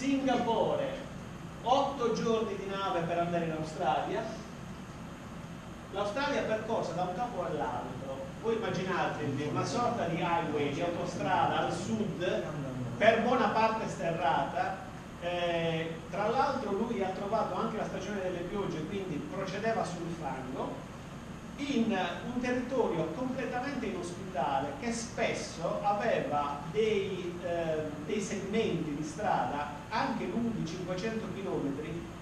Singapore 8 giorni di nave per andare in Australia, l'Australia percorsa da un capo all'altro, voi immaginatevi una sorta di highway, di autostrada al sud, per buona parte sterrata, eh, tra l'altro lui ha trovato anche la stagione delle piogge, quindi procedeva sul fango, in un territorio completamente inospitale che spesso aveva dei, eh, dei segmenti di strada anche lunghi 500 km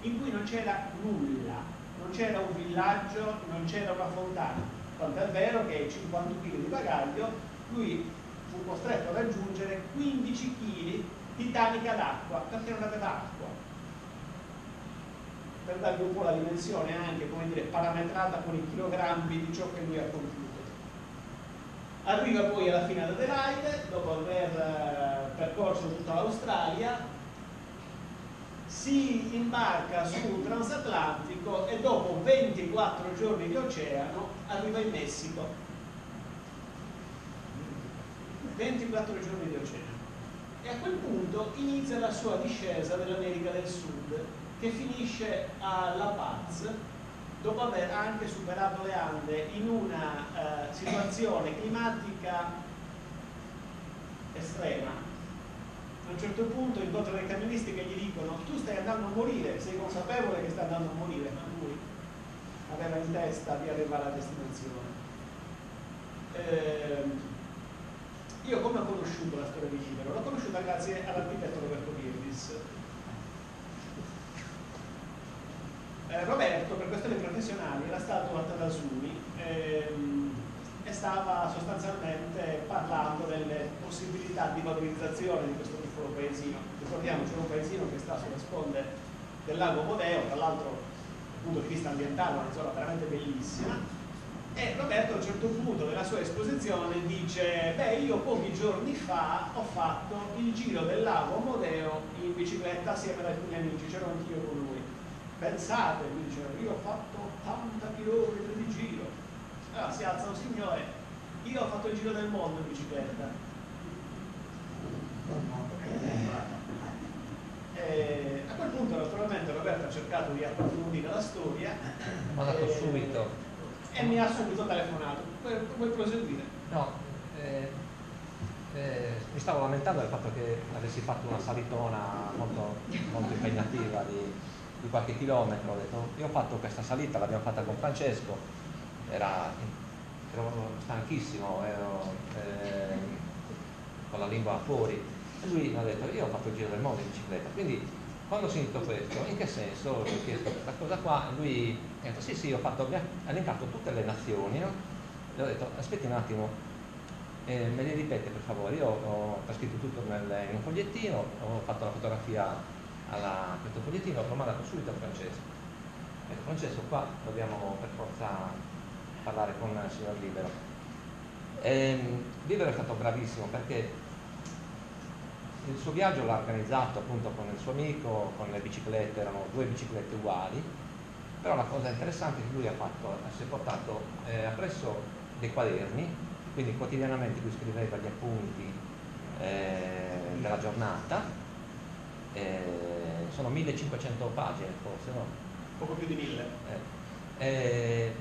in cui non c'era nulla, non c'era un villaggio, non c'era una fontana, tanto è vero che 50 kg di bagaglio lui fu costretto a raggiungere 15 kg di tanica d'acqua perché non aveva acqua per darvi un po' la dimensione anche, come dire, parametrata con i chilogrammi di ciò che lui ha compiuto. Arriva poi alla fine Adelaide, dopo aver eh, percorso tutta l'Australia, si imbarca su un transatlantico e dopo 24 giorni di oceano arriva in Messico. 24 giorni di oceano. E a quel punto inizia la sua discesa dell'America del Sud, che finisce a La Paz dopo aver anche superato le Ande in una eh, situazione climatica estrema. A un certo punto incontra dei camionisti che gli dicono tu stai andando a morire, sei consapevole che stai andando a morire, ma lui aveva in testa di arrivare alla destinazione. Eh, io come ho conosciuto la storia di Libero? L'ho conosciuta grazie all'architetto Roberto Birris eh, Roberto per questioni professionali era stato a Tadasuni ehm, e stava sostanzialmente parlando possibilità di valorizzazione di questo piccolo paesino. Ricordiamo c'è un paesino che sta sulle sponde del lago Modeo, tra l'altro dal punto di vista ambientale una zona veramente bellissima. E Roberto a un certo punto della sua esposizione dice, beh io pochi giorni fa ho fatto il giro del lago Modeo in bicicletta assieme ad alcuni amici, c'ero anch'io con lui pensate, lui diceva, io ho fatto 80 km di giro. Allora si alza un signore, io ho fatto il giro del mondo in bicicletta. E a quel punto naturalmente Roberto ha cercato di approfondire la storia. E, subito. E mi ha subito telefonato. Vuoi proseguire? No, eh, eh, mi stavo lamentando del fatto che avessi fatto una salitona molto, molto impegnativa di di qualche chilometro, ho detto, io ho fatto questa salita, l'abbiamo fatta con Francesco, era, ero stanchissimo, ero eh, con la lingua fuori, lui mi ha detto, io ho fatto il giro del mondo in bicicletta, quindi quando ho sentito questo, in che senso? Ho chiesto questa cosa qua, e lui ha detto, sì sì, ho fatto, ha elencato tutte le nazioni, no? e ho detto, aspetti un attimo, eh, me li ripete per favore, io ho trascritto tutto nel, in un fogliettino, ho fatto la fotografia a questo fogliettino l'ho mandato subito a Francesco. Ecco, Francesco qua dobbiamo per forza parlare con il signor Libero. Ehm, Libero è stato bravissimo perché il suo viaggio l'ha organizzato appunto con il suo amico, con le biciclette, erano due biciclette uguali, però la cosa interessante che lui ha fatto, si è portato, eh, ha preso dei quaderni, quindi quotidianamente lui scriveva gli appunti eh, della giornata eh, sono 1500 pagine forse, no? Poco più di 1000. Eh, eh,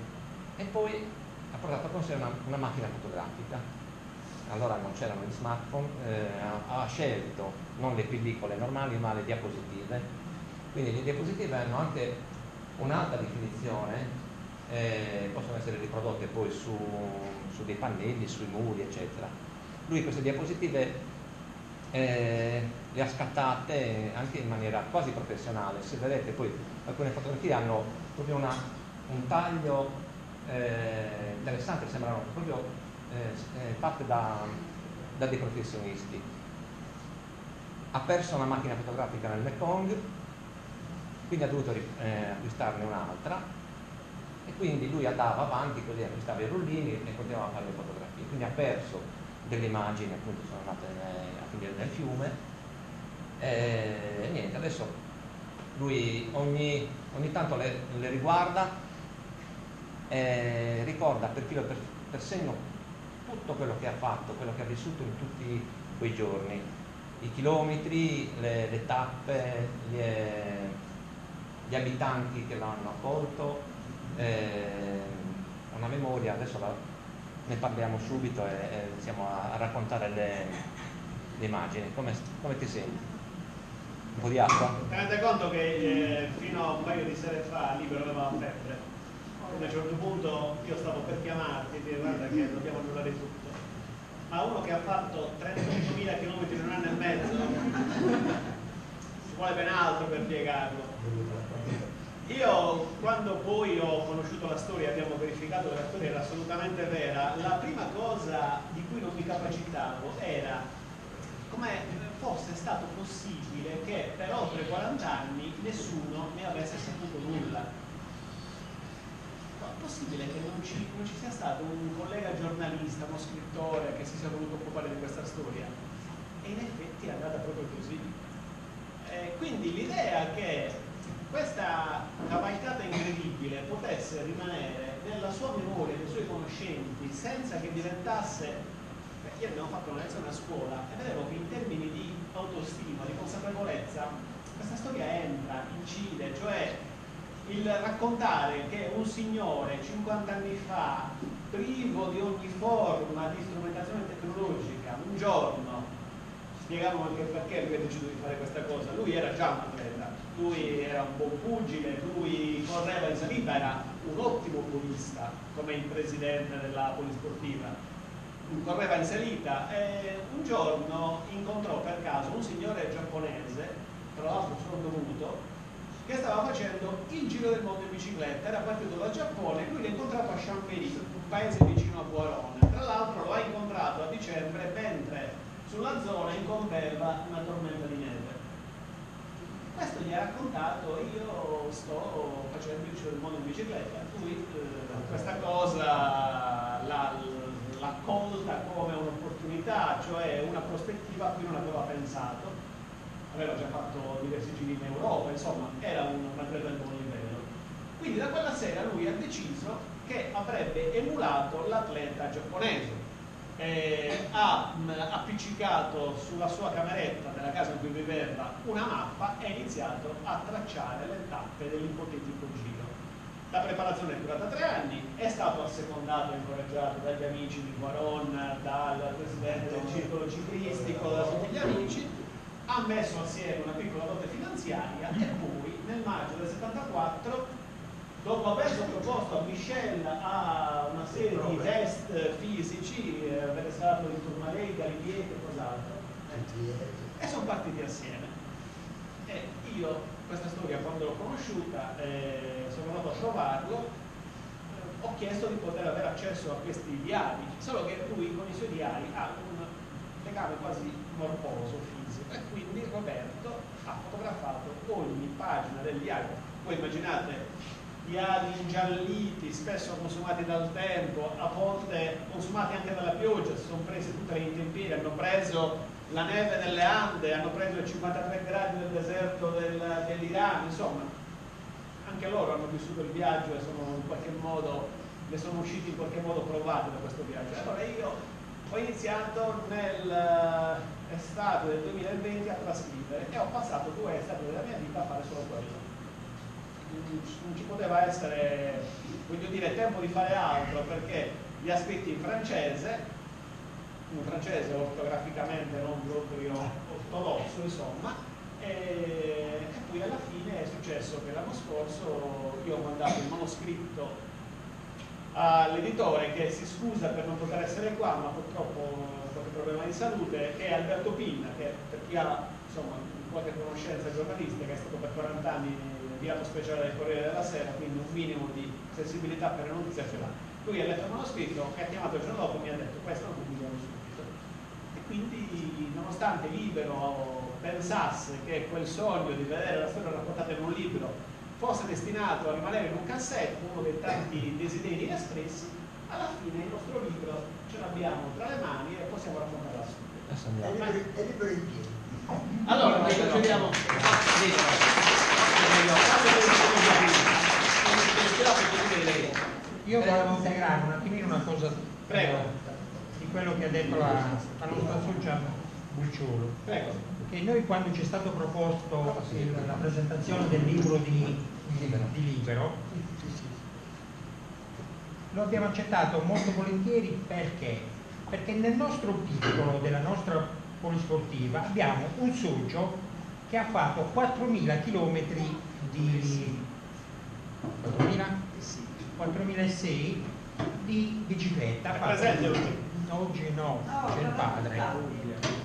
e poi ha portato con sé una, una macchina fotografica. Allora non c'erano gli smartphone, eh, ha, scelto non le pellicole normali ma le diapositive. Quindi le diapositive hanno anche un'alta definizione, eh, possono essere riprodotte poi su, su dei pannelli, sui muri, eccetera. Lui queste diapositive eh, le ha scattate anche in maniera quasi professionale. Se vedete poi alcune fotografie hanno proprio una, un taglio eh, interessante, sembrano proprio eh, fatte da, da, dei professionisti. Ha perso una macchina fotografica nel Mekong, quindi ha dovuto eh, acquistarne un'altra e quindi lui andava avanti così acquistava i rullini e continuava a fare le fotografie. Quindi ha perso delle immagini, appunto sono andate a finire nel fiume e niente, adesso lui ogni, ogni tanto le, le, riguarda ricorda per filo per, per segno tutto quello che ha fatto, quello che ha vissuto in tutti quei giorni i chilometri, le, le tappe, le, gli abitanti che l'hanno accolto, eh, una memoria, adesso la, ne parliamo subito e, e iniziamo a, a raccontare le, le immagini. Come, come, ti senti? Un po' di acqua? Tenete conto che eh, fino a un paio di sere fa Libero aveva febbre. A un certo punto io stavo per chiamarti e dire guarda che dobbiamo annullare tutto. Ma uno che ha fatto 35.000 km in un anno e mezzo ci vuole ben altro per spiegarlo. Io quando poi ho conosciuto la storia, abbiamo verificato che la storia era assolutamente vera, la prima cosa di cui non mi capacitavo era come fosse stato possibile che per oltre 40 anni nessuno ne avesse saputo nulla. È possibile che non ci, non ci sia stato un collega giornalista, uno scrittore che si sia voluto occupare di questa storia? E in effetti è andata proprio così. Eh, quindi l'idea che questa cavalcata incredibile potesse rimanere nella sua memoria, nei suoi conoscenti, senza che diventasse ieri abbiamo fatto una lezione a scuola e vedevo che in termini di autostima, di consapevolezza, questa storia entra, incide, cioè il raccontare che un signore 50 anni fa, privo di ogni forma di strumentazione tecnologica, un giorno, spiegavamo anche perché lui ha deciso di fare questa cosa, lui era già un atleta, lui era un buon pugile, lui correva in salita, era un ottimo polista come il presidente della polisportiva. Correva in salita e un giorno incontrò per caso un signore giapponese, tra l'altro sordo muto, che stava facendo il giro del mondo in bicicletta, era partito dal Giappone lui l'ha incontrato a Champéry, un paese vicino a Guarone. Tra l'altro lo ha incontrato a dicembre mentre sulla zona incombeva una tormenta di neve. Questo gli ha raccontato, io sto facendo il giro del mondo in bicicletta, lui eh, questa cosa l'ha l'ha colta come un'opportunità, cioè una prospettiva a cui non aveva pensato. Aveva già fatto diversi giri in Europa, insomma, era un, atleta di buon livello. Quindi da quella sera lui ha deciso che avrebbe emulato l'atleta giapponese. Eh, ha mh, appiccicato sulla sua cameretta della casa in cui viveva una mappa e ha iniziato a tracciare le tappe dell'ipotetico giro la preparazione è durata tre anni, è stato assecondato e incoraggiato dagli amici di Guaron, dal presidente del circolo ciclistico, da tutti gli amici, ha messo assieme una piccola dote finanziaria e poi nel maggio del 74, dopo aver sottoposto a Michel a una serie di test fisici, eh, stato il Tourmalet, Galibier e cos'altro, e sono partiti assieme. E io questa storia quando l'ho conosciuta, eh, sono andato a trovarlo, eh, ho chiesto di poter avere accesso a questi diari, solo che lui con i suoi diari ha un legame quasi morboso fisico e quindi Roberto ha fotografato ogni pagina del diario. Voi immaginate diari ingialliti, spesso consumati dal tempo, a volte consumati anche dalla pioggia, si sono presi tutte le intemperie, hanno preso la neve nelle Ande, hanno preso i 53 gradi del deserto del, dell'Iran, insomma, anche loro hanno vissuto il viaggio e sono in qualche modo, ne sono usciti in qualche modo provati da questo viaggio. Allora io ho iniziato nell'estate del 2020 a trascrivere e ho passato due estati della mia vita a fare solo quello. Non ci poteva essere, voglio dire, tempo di fare altro perché li ha scritti in francese un francese ortograficamente non proprio ortodosso, insomma, e, e, poi alla fine è successo che l'anno scorso io ho mandato il manoscritto all'editore che si scusa per non poter essere qua, ma purtroppo qualche problema di salute, e Alberto Pinna, che per chi ha insomma, qualche conoscenza giornalistica è stato per 40 anni inviato speciale del Corriere della Sera, quindi un minimo di sensibilità per le notizie ce l'ha. Lui ha letto il manoscritto e ha chiamato il giorno dopo e mi ha detto questo non pubblichiamo su quindi nonostante Libero pensasse che quel sogno di vedere la storia raccontata in un libro fosse destinato a rimanere in un cassetto, uno dei tanti desideri espressi, alla fine il nostro libro ce l'abbiamo tra le mani e possiamo raccontarlo subito. È libero in piedi. Allora, noi procediamo. Io volevo integrare un attimino una cosa Prego quello che ha detto la, la nostra socia Prego. Che noi quando ci è stato proposto il- la presentazione del libro di, Libero. di Libero, lo abbiamo accettato molto volentieri perché? Perché nel nostro piccolo della nostra polisportiva abbiamo un socio che ha fatto 4.000 km di 4.000? 4.006 di bicicletta. Oggi? No, No, c'è il padre.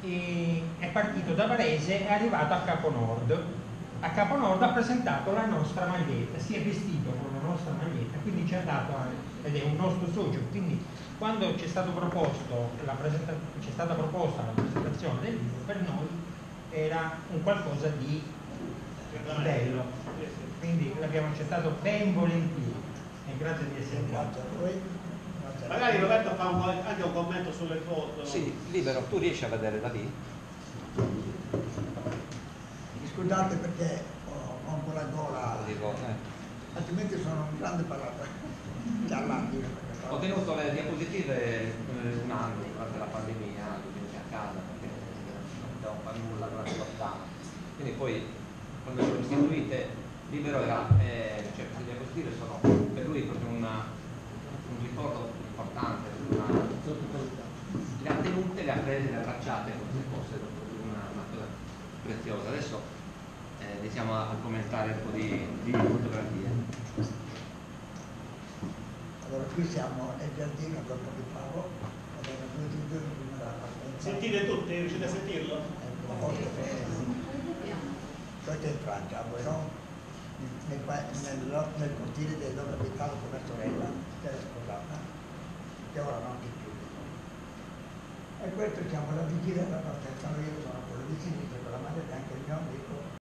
È partito da Varese e è arrivato a Caponord. A Caponord ha presentato la nostra maglietta, si è vestito con la nostra maglietta, quindi ci ha dato ed è un nostro socio. Quindi quando c'è stato proposto la presenta- c'è stata proposta la presentazione del libro, per noi era un qualcosa di bello. Quindi l'abbiamo accettato ben volentieri e grazie di essere qua. Magari. Roberto fa un- anche un commento sulle foto. Sì, libero, tu riesci a vedere da lì? Scusate perché ho, ho un po' la gola, Dico, eh. altrimenti sono un grande parlatore. Ho tenuto le diapositive eh, un anno durante la pandemia, a casa perché non potevo fare nulla durante il lockdown. Quindi poi quando le ho istituite libero era, eh, cioè queste diapositive sono per lui proprio una- un ricordo importante, una, le ha tenute, le ha prese, le ha tracciate come se fosse una, una cosa preziosa. Adesso eh, iniziamo a, a commentare un po' di, di fotografie. Allora qui siamo nel giardino dopo che Paolo, abbiamo due due prima della partenza. Sentite tutti? Riuscite a sentirlo? Ecco, molto bene. Questo è in Francia, voi no? Nel, nel, nel cortile del dove abitavo con sorella, che era sposata, che ora non di più. E questo siamo alla vigilia della partenza, io sono quello di sinistra con la bianca e il mio amico